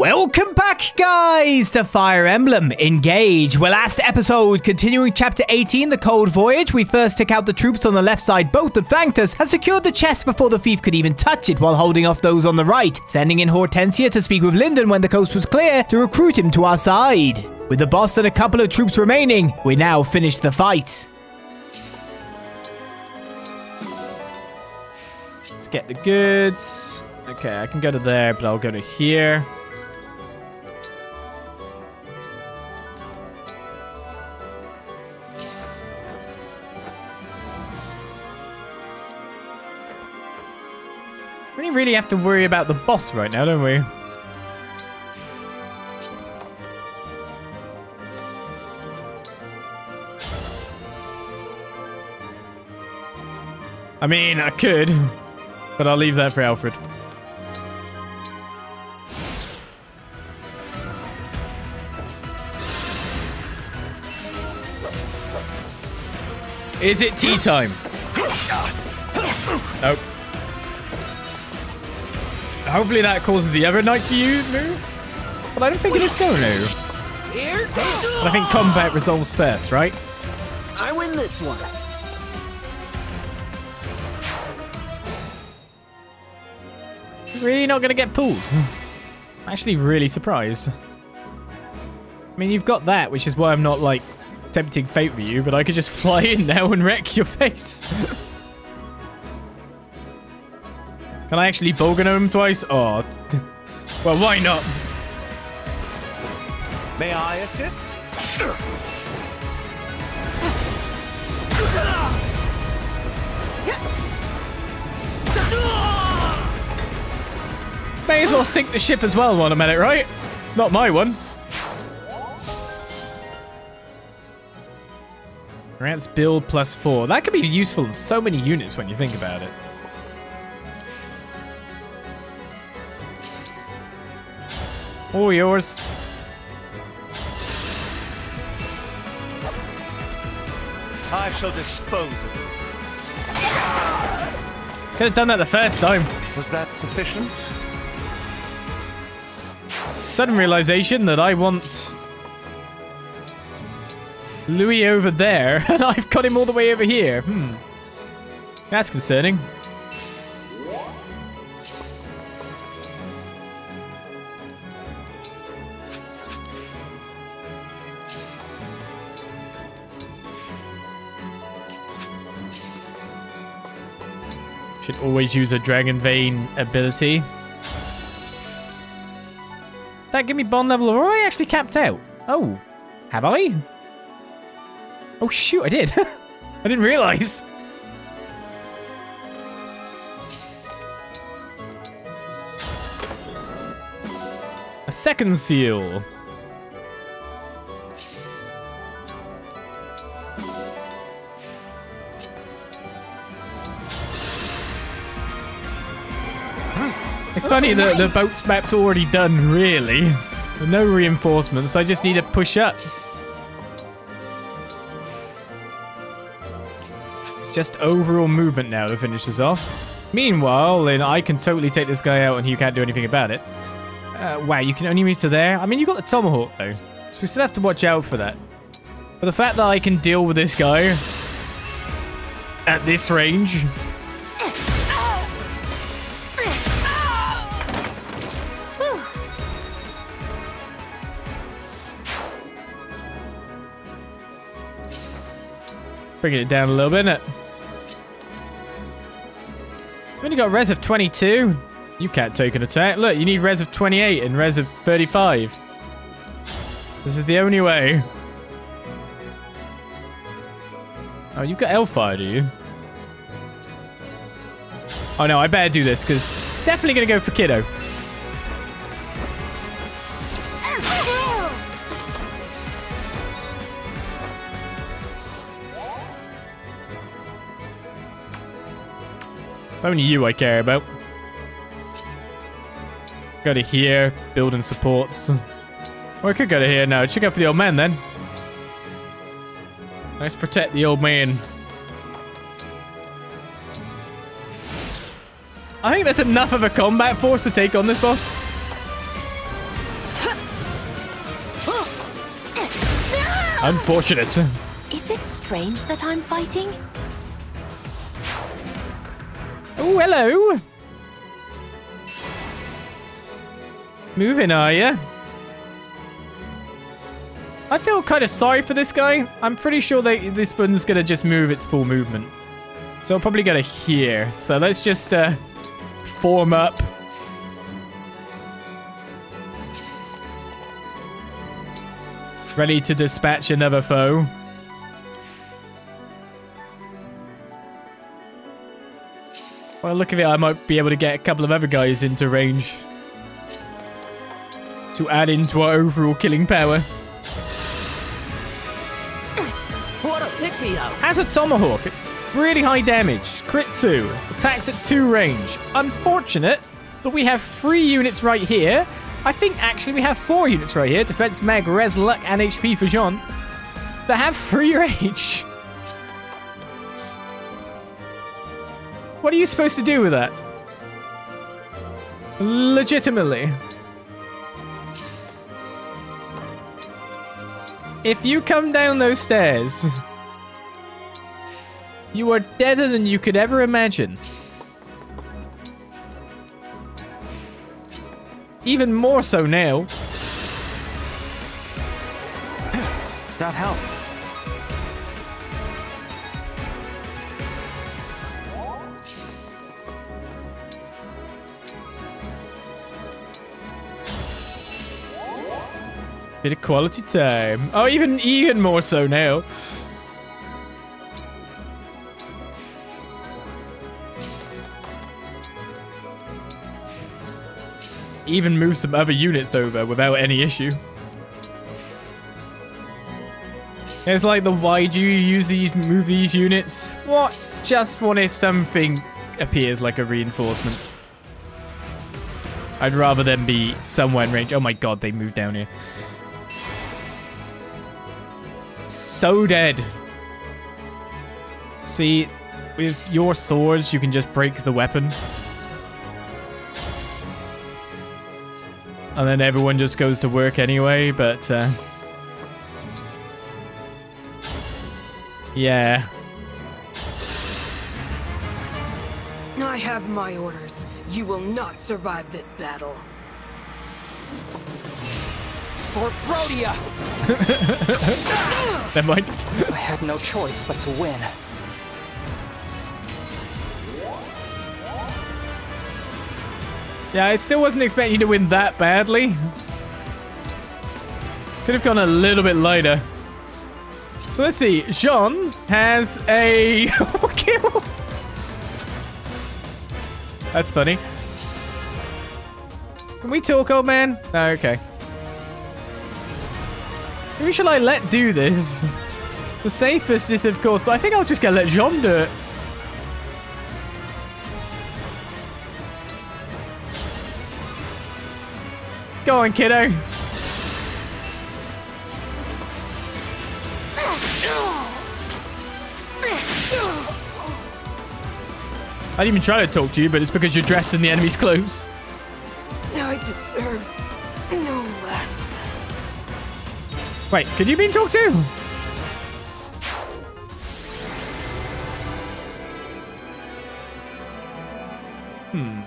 Welcome back, guys, to Fire Emblem Engage. Well, last episode, continuing chapter 18, The Cold Voyage, we first took out the troops on the left side, both that flanked us, and secured the chest before the thief could even touch it while holding off those on the right, sending in Hortensia to speak with Lindon when the coast was clear to recruit him to our side. With the boss and a couple of troops remaining, we now finish the fight. Let's get the goods. Okay, I can go to there, but I'll go to here. Don't really have to worry about the boss right now, don't we? I mean, I could, but I'll leave that for Alfred. Is it tea time? Nope. Hopefully that causes the other knight to use move. But I don't think it is going to. Here But I think combat resolves first, right? I win this one. Really not going to get pulled? I'm actually really surprised. I mean, you've got that, which is why I'm not, like, tempting fate for you, but I could just fly in now and wreck your face. Can I actually Bogan him twice? Oh. Well, why not? May I assist? May as well sink the ship as well while I'm at it, right? It's not my one. Grants build plus four. That could be useful in so many units when you think about it. All yours. I shall dispose of you. Could have done that the first time. Was that sufficient? Sudden realization that I want Louis over there, and I've got him all the way over here. Hmm. That's concerning. Always use a Dragon Vein ability. That give me bond level, or I actually capped out? Oh, have I? Oh shoot, I did. I didn't realize. A second seal. Funny that the boat's map's already done, really. No reinforcements, I just need to push up. It's just overall movement now that finishes off. Meanwhile, then I can totally take this guy out and he can't do anything about it. Uh, wow, you can only move to there? I mean, you've got the Tomahawk, though. So we still have to watch out for that. But the fact that I can deal with this guy at this range Bringing it down a little bit, innit? We've only got res of 22. You can't take an attack. Look, you need res of 28 and res of 35. This is the only way. Oh, you've got Hellfire, do you? Oh no, I better do this, because definitely going to go for Kiddo. It's only you I care about. Go to here, building supports. or I could go to here now. Check out for the old man then. Let's protect the old man. I think that's enough of a combat force to take on this boss. Unfortunate. Is it strange that I'm fighting? Oh, hello. Moving, are you? I feel kind of sorry for this guy. I'm pretty sure that this button's going to just move its full movement. So I'm probably going to here. So let's just uh, form up. Ready to dispatch another foe. Well, look at it, I might be able to get a couple of other guys into range. To add into our overall killing power. What a pick-me-up! Has a tomahawk. Really high damage. Crit 2. Attacks at 2 range. Unfortunate, that we have 3 units right here. I think actually we have 4 units right here. Defense Meg, Res, Luck, and HP for Jean. That have 3 range. What are you supposed to do with that? Legitimately. If you come down those stairs, you are deader than you could ever imagine. Even more so now. That helps. Bit of quality time. Oh, even even more so now. Even move some other units over without any issue. It's like the why do you use these move these units? What? Just what if something appears like a reinforcement? I'd rather them be somewhere in range. Oh my god, they moved down here. So dead. See, with your swords, you can just break the weapon. And then everyone just goes to work anyway, but... Uh, yeah. I have my orders. You will not survive this battle. For Brodia! Never mind. I had no choice but to win. Yeah, I still wasn't expecting you to win that badly. Could have gone a little bit lighter. So let's see. Jean has a kill. That's funny. Can we talk, old man? No, okay. Maybe should I let do this? The safest is, of course, I think I'll just go let Jean do it. Go on, kiddo. I didn't even try to talk to you, but it's because you're dressed in the enemy's clothes. Wait, could you be talked to? Hmm.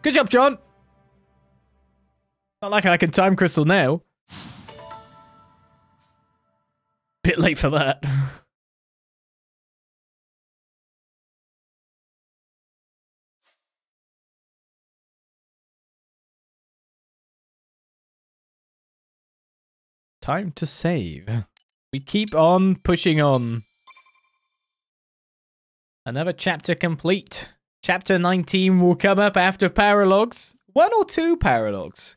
Good job, John. Not like I can time crystal now. Bit late for that. Time to save. We keep on pushing on. Another chapter complete. Chapter 19 will come up after Paralogs. One or two Paralogs?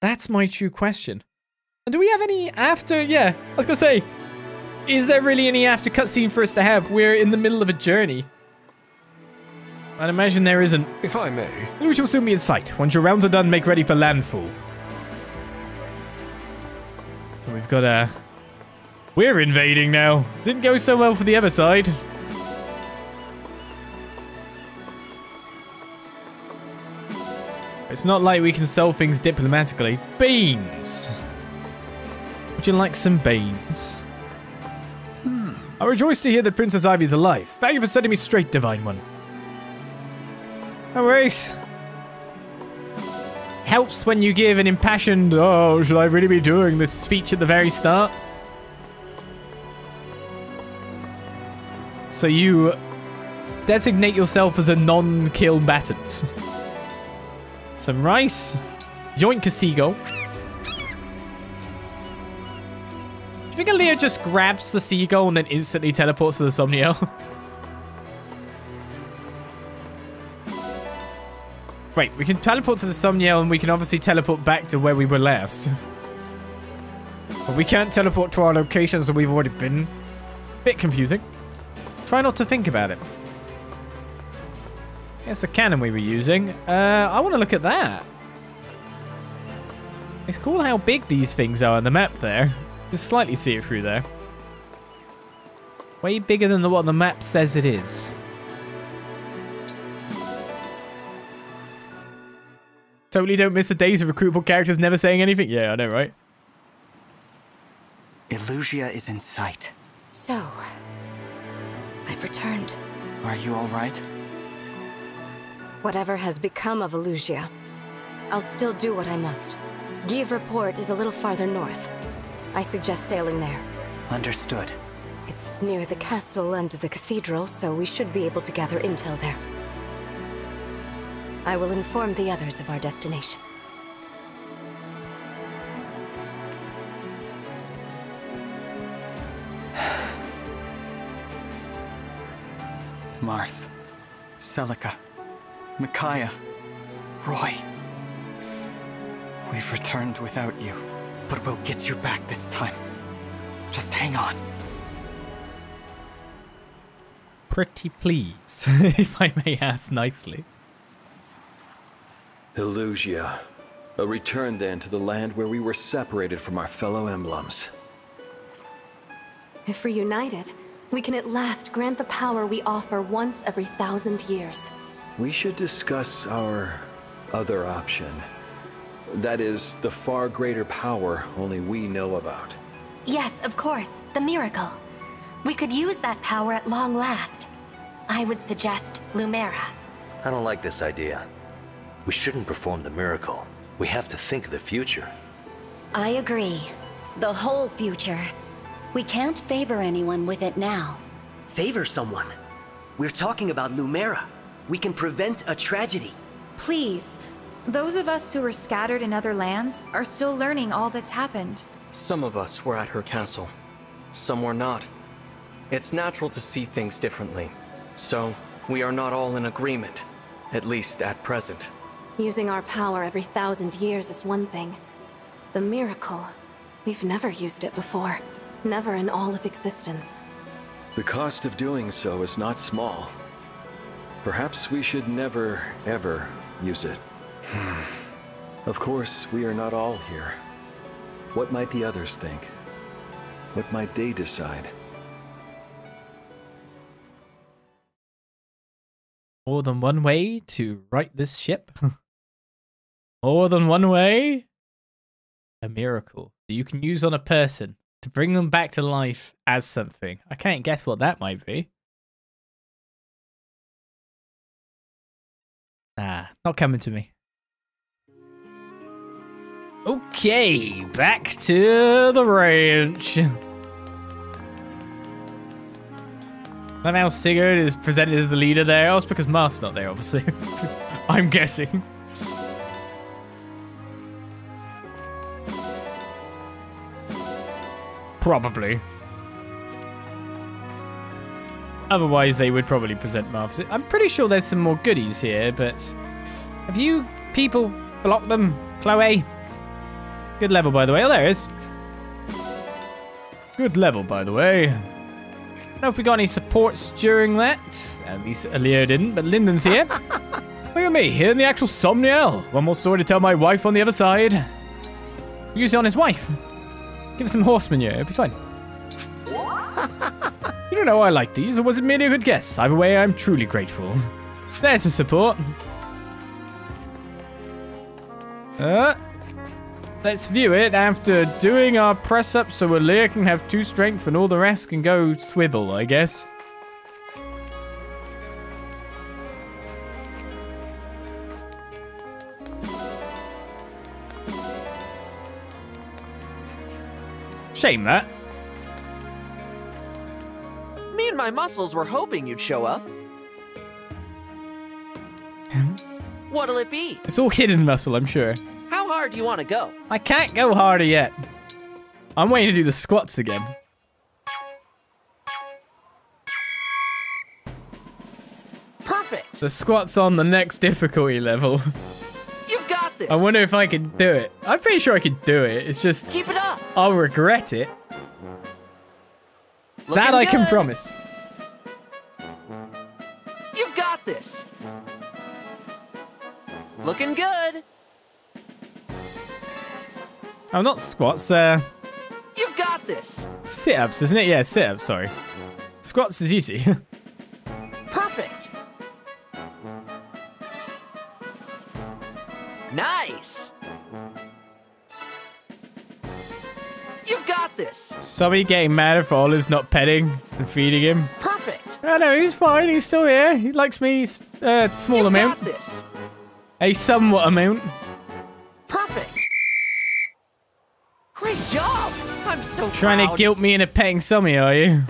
That's my true question. And do we have any after? Yeah, I was gonna say, is there really any after cutscene for us to have? We're in the middle of a journey. I'd imagine there isn't. If I may. We shall soon be in sight. Once your rounds are done, make ready for landfall. So we've got a... We're invading now. Didn't go so well for the other side. It's not like we can solve things diplomatically. Beans! Would you like some beans? Hmm. I rejoice to hear that Princess Ivy is alive. Thank you for setting me straight, Divine One. No worries. Helps when you give an impassioned, oh, should I really be doing this speech at the very start? So you designate yourself as a non-combatant. Some rice. Yoink a seagull. Do you think Alear just grabs the seagull and then instantly teleports to the Somniel? Wait, we can teleport to the Somniel and we can obviously teleport back to where we were last. But we can't teleport to our locations that we've already been. Bit confusing. Try not to think about it. It's the cannon we were using. Uh, I want to look at that. It's cool how big these things are on the map there. Just slightly see it through there. Way bigger than the, what the map says it is. Totally don't miss the days of recruitable characters never saying anything. Yeah, I know, right? Elusia is in sight. So, I've returned. Are you all right? Whatever has become of Elusia, I'll still do what I must. Give Port is a little farther north. I suggest sailing there. Understood. It's near the castle and the cathedral, so we should be able to gather intel there. I will inform the others of our destination. Marth, Celica, Micaiah, Roy. We've returned without you, but we'll get you back this time. Just hang on. Pretty please, if I may ask nicely. Elusia. A return then to the land where we were separated from our fellow emblems. If reunited, we can at last grant the power we offer once every thousand years. We should discuss our other option. That is, the far greater power only we know about. Yes, of course. The miracle. We could use that power at long last. I would suggest Lumera. I don't like this idea. We shouldn't perform the miracle. We have to think of the future. I agree. The whole future. We can't favor anyone with it now. Favor someone? We're talking about Lumera. We can prevent a tragedy. Please. Those of us who are scattered in other lands are still learning all that's happened. Some of us were at her castle. Some were not. It's natural to see things differently. So, we are not all in agreement. At least at present. Using our power every thousand years is one thing. The miracle. We've never used it before. Never in all of existence. The cost of doing so is not small. Perhaps we should never, ever use it. of course, we are not all here. What might the others think? What might they decide? More than one way to right this ship? More than one way? A miracle that you can use on a person to bring them back to life as something. I can't guess what that might be. Ah, not coming to me. Okay, back to the ranch. That how Sigurd is presented as the leader there. Oh, it's because Marth's not there, obviously. I'm guessing. Probably. Otherwise, they would probably present Marth. I'm pretty sure there's some more goodies here, but... Have you people blocked them, Chloe? Good level, by the way. Oh, there is. Good level, by the way I don't know if we got any supports during that. At least Alear didn't, but Lindon's here. Look at me, here in the actual Somniel. One more story to tell my wife on the other side. Use it on his wife. Give us some horsemen here, it'll be fine. you don't know why I like these, or was it merely a good guess? Either way, I'm truly grateful. There's the support. Uh, let's view it after doing our press up so Alear can have two strength and all the rest can go swivel, I guess. Shame that. Me and my muscles were hoping you'd show up. What'll it be? It's all hidden muscle, I'm sure. How hard do you want to go? I can't go harder yet. I'm waiting to do the squats again. Perfect. The squats on the next difficulty level. You've got this. I wonder if I can do it. I'm pretty sure I could do it. It's just Keep it up. I'll regret it. Looking that I can promise. You've got this. Looking good. Oh, not squats. Uh, You've got this. sit-ups, isn't it? Yeah, sit-ups. Sorry. Squats is easy. Somebody getting mad if Ola's not petting and feeding him. Perfect. I know he's fine. He's still here. He likes me. Uh, small You've amount. got this. A somewhat amount. Perfect. Great job. I'm so Trying to guilt me into petting Sommie, are you?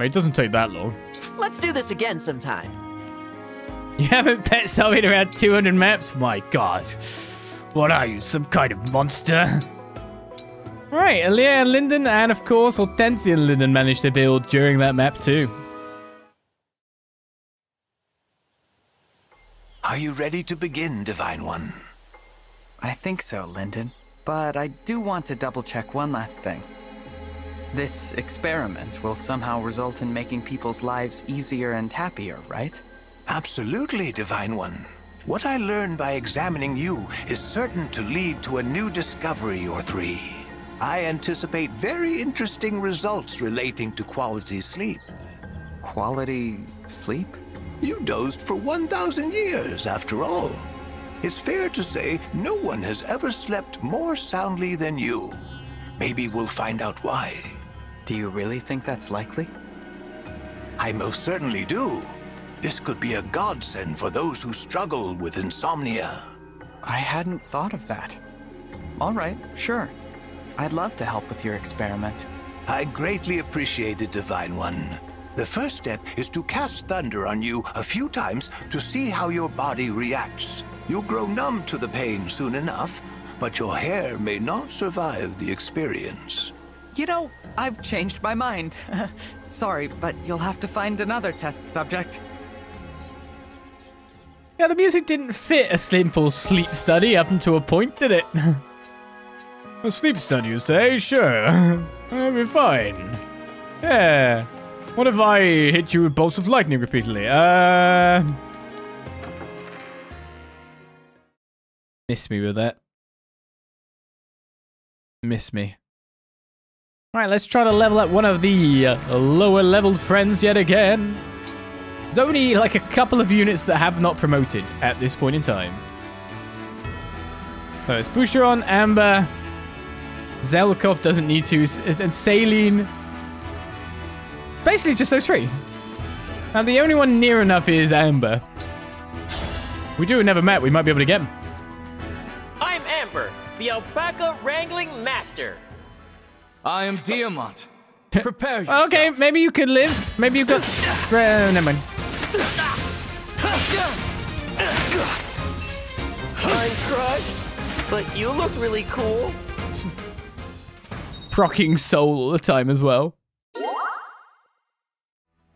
It doesn't take that long. Let's do this again sometime. You haven't pet Sommie in around 200 maps? My god. What are you, some kind of monster? Right, Alear and Lindon, and of course, Hortensia and Lindon managed to build during that map too. Are you ready to begin, Divine One? I think so, Lindon. But I do want to double check one last thing. This experiment will somehow result in making people's lives easier and happier, right? Absolutely, Divine One. What I learn by examining you is certain to lead to a new discovery or three. I anticipate very interesting results relating to quality sleep. Quality sleep? You dozed for 1,000 years, after all. It's fair to say no one has ever slept more soundly than you. Maybe we'll find out why. Do you really think that's likely? I most certainly do. This could be a godsend for those who struggle with insomnia. I hadn't thought of that. All right, sure. I'd love to help with your experiment. I greatly appreciate it, Divine One. The first step is to cast thunder on you a few times to see how your body reacts. You'll grow numb to the pain soon enough, but your hair may not survive the experience. You know, I've changed my mind. Sorry, but you'll have to find another test subject. Yeah, the music didn't fit a simple sleep study up until a point, did it? a sleep study, you say? Sure. I'll be fine. Yeah. What if I hit you with bolts of lightning repeatedly? Uh. Miss me with that. Miss me. Alright, let's try to level up one of the uh, lower leveled friends yet again. There's only like a couple of units that have not promoted at this point in time. So it's Boucheron, Amber, Zelkov doesn't need to, and Céline. Basically just those three. And the only one near enough is Amber. We do never met, we might be able to get him. I'm Amber, the alpaca wrangling master. I am Diamant. Prepare yourself. Okay, maybe you could live. Maybe you could. Uh, never mind. I'm crushed, but you look really cool. Procking soul all the time as well.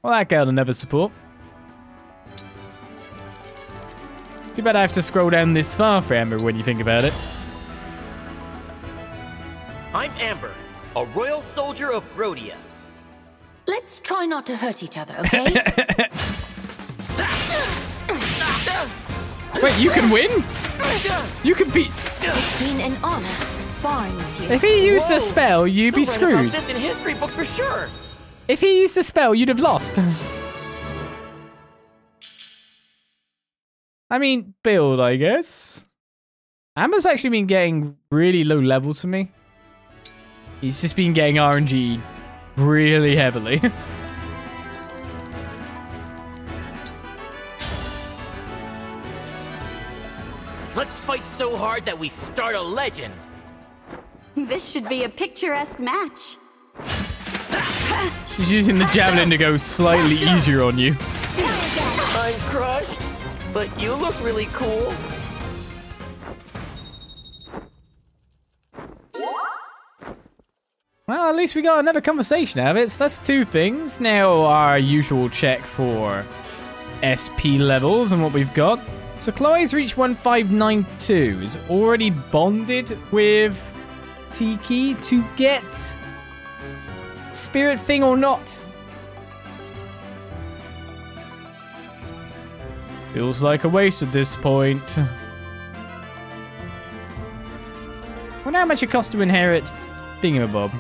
Well, that girl will never support. Too bad I have to scroll down this far for Amber when you think about it. I'm Amber, a royal soldier of Brodia. Let's try not to hurt each other, okay? Wait, you can win? You can beat. it's been an honor sparring with you. If he used a spell, you'd be You'll write screwed. this in history books for sure. If he used a spell, you'd have lost. I mean, build, I guess. Amber's actually been getting really low level to me. He's just been getting RNG really heavily. Let's fight so hard that we start a legend. This should be a picturesque match. She's using the javelin to go slightly easier on you. I'm crushed, but you look really cool. Well, at least we got another conversation out of it. So that's two things. Now our usual check for SP levels and what we've got. So Chloe's reached 1592. Is already bonded with Tiki to get spirit thing or not. Feels like a waste at this point. Wonder how much it costs to inherit Thingamabob.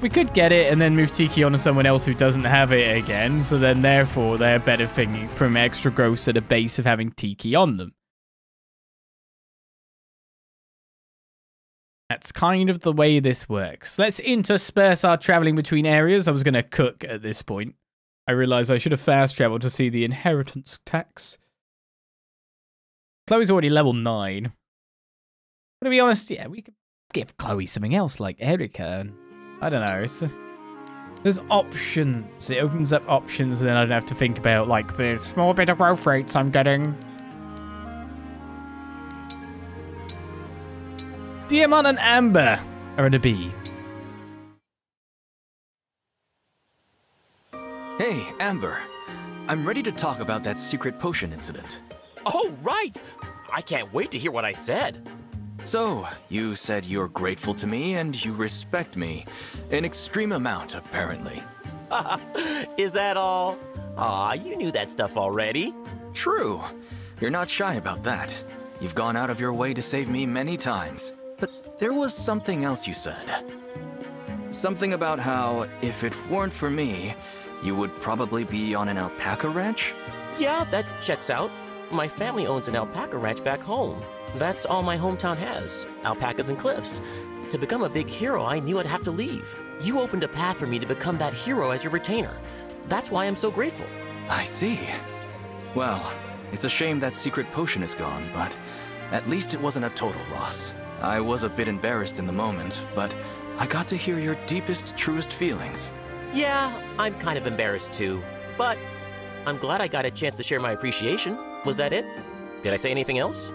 We could get it and then move Tiki on to someone else who doesn't have it again, so then therefore they're benefiting from extra growth at a base of having Tiki on them. That's kind of the way this works. Let's intersperse our traveling between areas. I was going to cook at this point. I realized I should have fast traveled to see the inheritance tax. Chloe's already level 9. But to be honest, yeah, we could give Chloe something else like Eirika and I don't know. It's, there's options. It opens up options, and then I don't have to think about like the small bit of growth rates I'm getting. Diamant and Amber are in a B. Hey, Amber. I'm ready to talk about that secret potion incident. Oh, right! I can't wait to hear what I said. So, you said you're grateful to me and you respect me. An extreme amount, apparently. Is that all? Aw, you knew that stuff already. True. You're not shy about that. You've gone out of your way to save me many times. But there was something else you said. Something about how, if it weren't for me, you would probably be on an alpaca ranch? Yeah, that checks out. My family owns an alpaca ranch back home. That's all my hometown has alpacas and cliffs. To become a big hero, I knew I'd have to leave. You opened a path for me to become that hero as your retainer. That's why I'm so grateful. I see. Well, it's a shame that secret potion is gone, but at least it wasn't a total loss. I was a bit embarrassed in the moment, but I got to hear your deepest, truest feelings. Yeah, I'm kind of embarrassed too, but I'm glad I got a chance to share my appreciation. Was that it? Did I say anything else?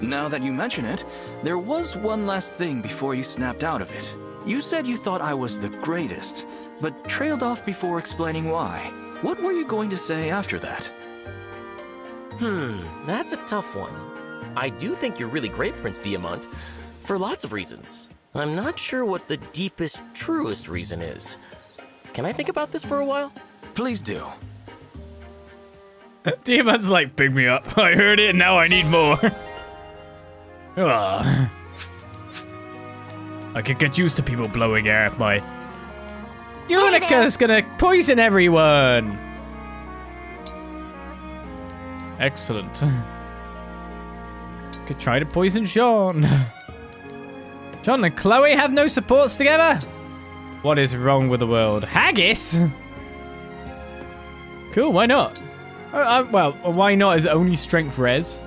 Now that you mention it, there was one last thing before you snapped out of it. You said you thought I was the greatest, but trailed off before explaining why. What were you going to say after that? Hmm, that's a tough one. I do think you're really great, Prince Diamant, for lots of reasons. I'm not sure what the deepest, truest reason is. Can I think about this for a while? Please do. Diamant's like, pick me up. I heard it, now I need more. Ugh. Ah. I could get used to people blowing air at my... Yunaka's gonna poison everyone! Excellent. Could try to poison Jean. Jean and Chloe have no supports together? What is wrong with the world? Haggis? Cool, why not? Uh, uh, well, why not is only strength res.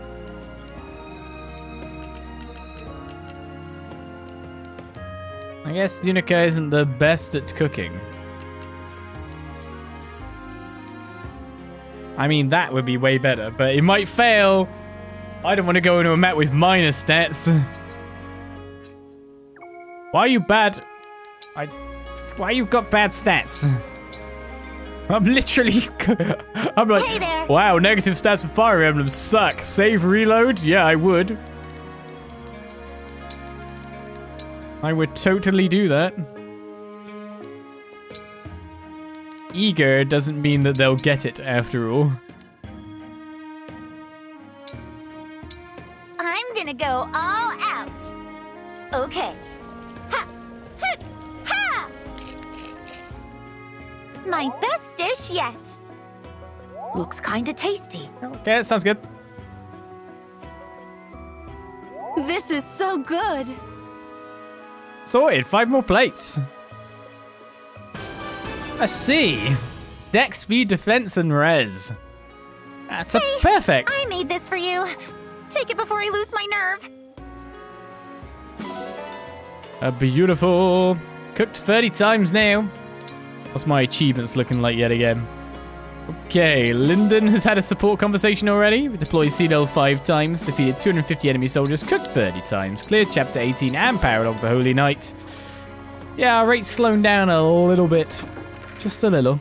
I guess Yunaka isn't the best at cooking. I mean, that would be way better, but it might fail. I don't want to go into a map with minus stats. Why are you bad? I... Why you got bad stats? I'm literally... I'm like, hey wow, negative stats of Fire Emblem suck. Save, reload? Yeah, I would. I would totally do that. Eager doesn't mean that they'll get it after all. I'm gonna go all out. Okay. Ha! Ha! Ha! My best dish yet. Looks kinda tasty. Okay, that sounds good. This is so good. Sorted. Five more plates. Let's see. Dex, speed, defense, and res. That's a perfect. I made this for you. Take it before I lose my nerve. A beautiful. Cooked 30 times now. What's my achievements looking like yet again? Okay, Lindon has had a support conversation already. We deployed Citadel 5 times, defeated 250 enemy soldiers, cooked 30 times, cleared Chapter 18 and Paralog the Holy Knight. Yeah, our rate's slowing down a little bit. Just a little.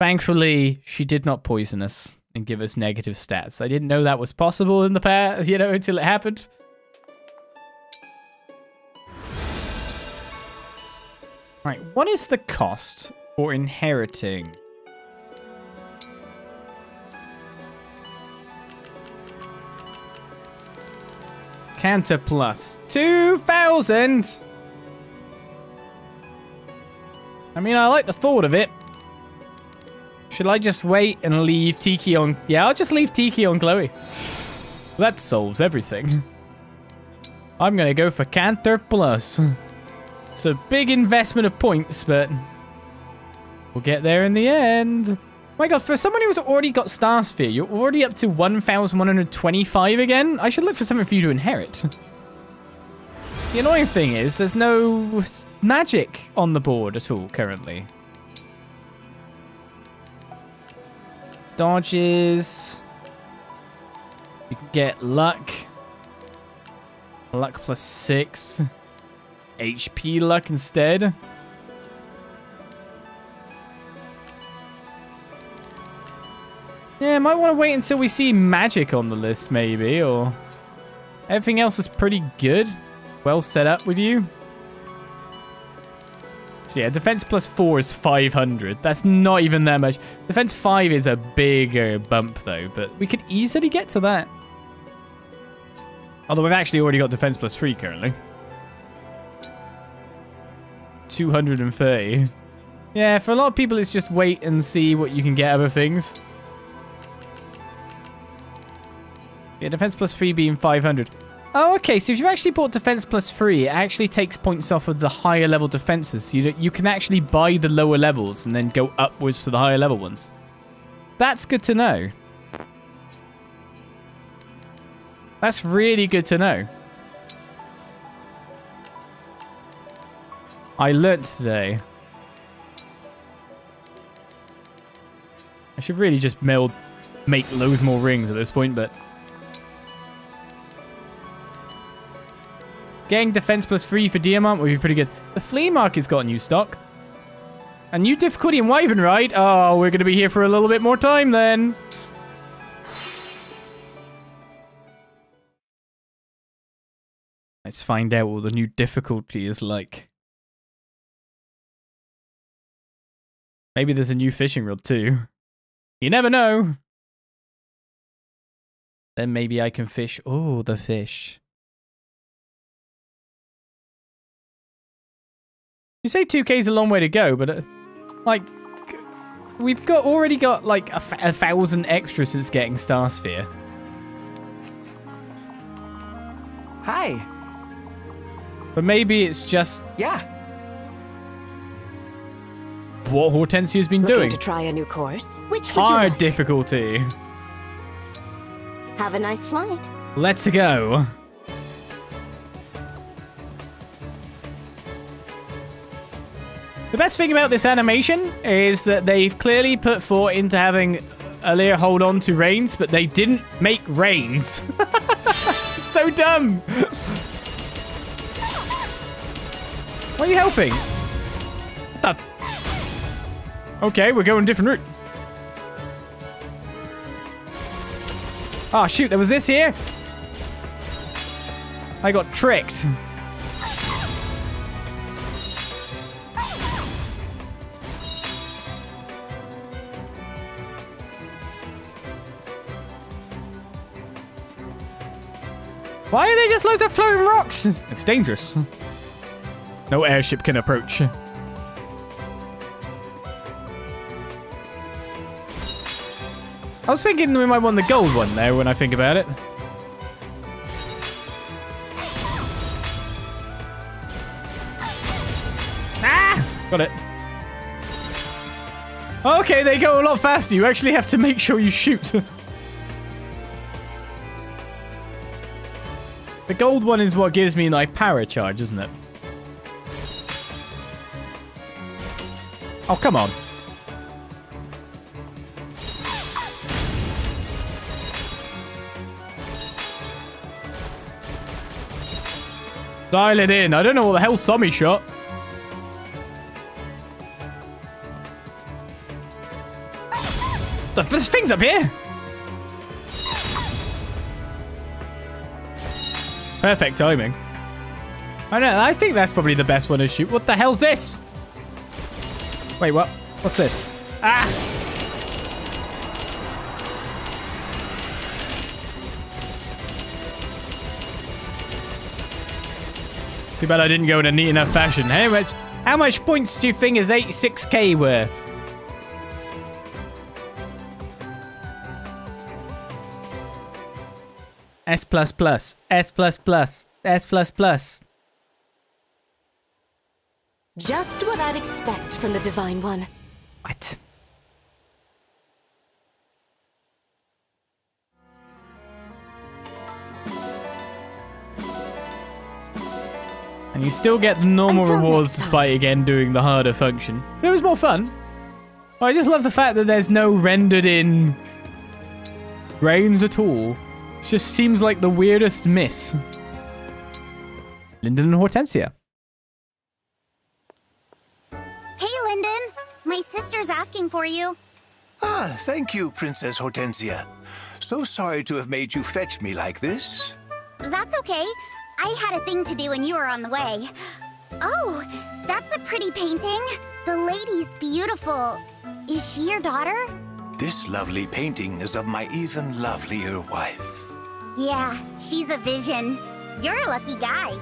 Thankfully, she did not poison us and give us negative stats. I didn't know that was possible in the past, you know, until it happened. Right, what is the cost for inheriting? Canter plus 2,000! I mean, I like the thought of it. Should I just wait and leave Tiki on... Yeah, I'll just leave Tiki on Chloe. That solves everything. I'm going to go for Canter Plus. It's a big investment of points, but we'll get there in the end. My god, for someone who's already got Star Sphere, you're already up to 1,125 again? I should look for something for you to inherit. The annoying thing is, there's no magic on the board at all currently. Dodges. You can get luck. Luck plus six. HP luck instead. Yeah, might want to wait until we see magic on the list, maybe, or... Everything else is pretty good. Well set up with you. So yeah, defense plus 4 is 500. That's not even that much. Defense 5 is a bigger bump, though, but we could easily get to that. Although we've actually already got defense plus 3 currently. 230. Yeah, for a lot of people, it's just wait and see what you can get other things. Yeah, defense plus 3 being 500. Oh, okay, so if you actually bought defense plus 3, it actually takes points off of the higher level defenses. So you, you can actually buy the lower levels and then go upwards to the higher level ones. That's good to know. That's really good to know. I learnt today. I should really just meld, make loads more rings at this point, but... Getting defense plus 3 for Diamant would be pretty good. The flea market's got new stock. A new difficulty in Wyvern Ride? Oh, we're going to be here for a little bit more time then. Let's find out what the new difficulty is like. Maybe there's a new fishing rod too. You never know. Then maybe I can fish. Oh, the fish. You say 2k is a long way to go, but uh, like we've got already got like a, a thousand extra since getting Star Sphere. Hi. But maybe it's just yeah. What Hortensia's been Looking doing. to try a new course? Which would you Hard like? difficulty. Have a nice flight. Let's go. The best thing about this animation is that they've clearly put thought into having Alear hold on to reins, but they didn't make reins. so dumb. Why are you helping? Okay, we're going a different route. Oh, shoot, there was this here? I got tricked. Why are they just loads of floating rocks? It's dangerous. No airship can approach. I was thinking we might want the gold one there when I think about it. Ah! Got it. Okay, they go a lot faster. You actually have to make sure you shoot. the gold one is what gives me like power charge, isn't it? Oh, come on. Dial it in. I don't know what the hell Sommie shot. There's things up here. Perfect timing. I know. I think that's probably the best one to shoot. What the hell's this? Wait, what? What's this? Ah! Too bad I didn't go in a neat enough fashion. How much, how much points do you think is 86k worth? S plus plus, S plus plus, S plus plus. Just what I'd expect from the Divine One. What? And you still get the normal Until rewards despite again doing the harder function. It was more fun. I just love the fact that there's no rendered in grains at all. It just seems like the weirdest miss. Lindon and Hortensia. Hey, Lindon. My sister's asking for you. Ah, thank you, Princess Hortensia. So sorry to have made you fetch me like this. That's okay. I had a thing to do and you were on the way. Oh, that's a pretty painting. The lady's beautiful. Is she your daughter? This lovely painting is of my even lovelier wife. Yeah, she's a vision. You're a lucky guy.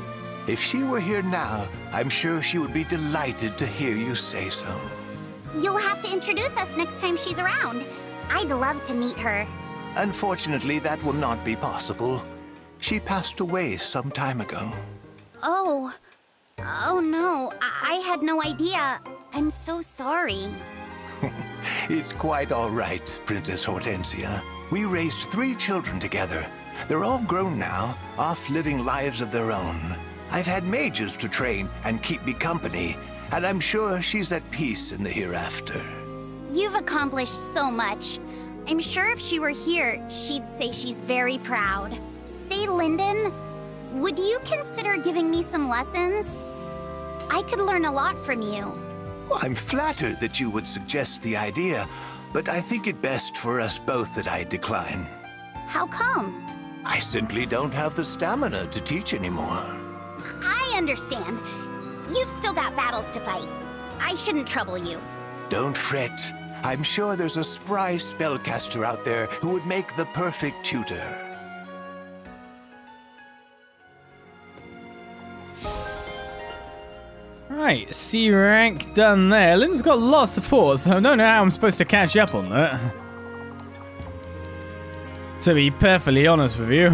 If she were here now, I'm sure she would be delighted to hear you say so. You'll have to introduce us next time she's around. I'd love to meet her. Unfortunately, that will not be possible. She passed away some time ago. Oh. Oh no, I, I had no idea. I'm so sorry. It's quite all right, Princess Hortensia. We raised three children together. They're all grown now, off living lives of their own. I've had mages to train and keep me company, and I'm sure she's at peace in the hereafter. You've accomplished so much. I'm sure if she were here, she'd say she's very proud. Say, Lindon, would you consider giving me some lessons? I could learn a lot from you. I'm flattered that you would suggest the idea, but I think it best for us both that I decline. How come? I simply don't have the stamina to teach anymore. I understand. You've still got battles to fight. I shouldn't trouble you. Don't fret. I'm sure there's a spry spellcaster out there who would make the perfect tutor. Right, C rank done there. Lynn's got a lot of support, so I don't know how I'm supposed to catch up on that. To be perfectly honest with you.